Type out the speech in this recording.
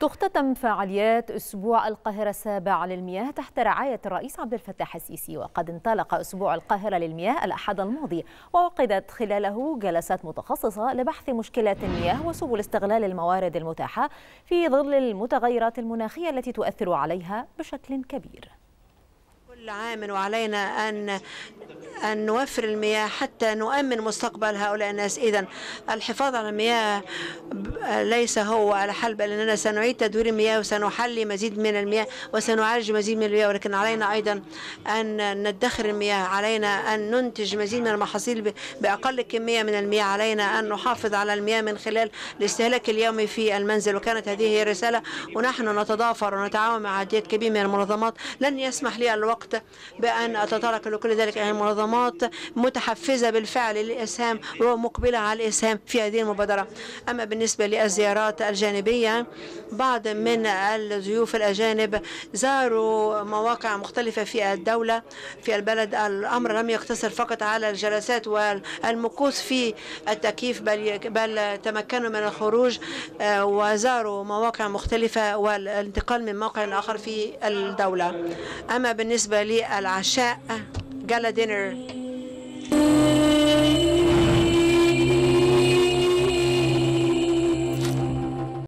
تختتم فعاليات أسبوع القاهرة السابع للمياه تحت رعاية الرئيس عبد الفتاح السيسي وقد انطلق أسبوع القاهرة للمياه الأحد الماضي وعقدت خلاله جلسات متخصصة لبحث مشكلات المياه وسبل استغلال الموارد المتاحة في ظل المتغيرات المناخية التي تؤثر عليها بشكل كبير. كل عام وعلينا أن أن نوفر المياه حتى نؤمن مستقبل هؤلاء الناس. إذا الحفاظ على المياه ليس هو الحل بل أننا سنعيد تدوير المياه وسنحلي مزيد من المياه وسنعالج مزيد من المياه ولكن علينا أيضا أن ندخر المياه علينا أن ننتج مزيد من المحاصيل بأقل كمية من المياه علينا أن نحافظ على المياه من خلال الاستهلاك اليومي في المنزل. وكانت هذه هي الرسالة. ونحن نتضافر ونتعاون مع عديد كبير من المنظمات. لن يسمح لي الوقت بأن أتطرق لكل ذلك المنظمات متحفزة بالفعل للإسهام ومقبلة على الإسهام في هذه المبادرة. أما بالنسبة للزيارات الجانبية بعض من الضيوف الأجانب زاروا مواقع مختلفة في الدولة في البلد. الأمر لم يقتصر فقط على الجلسات والمكوث في التكييف بل, بل تمكنوا من الخروج وزاروا مواقع مختلفة والانتقال من موقع آخر في الدولة. أما بالنسبة للعشاء gala dinner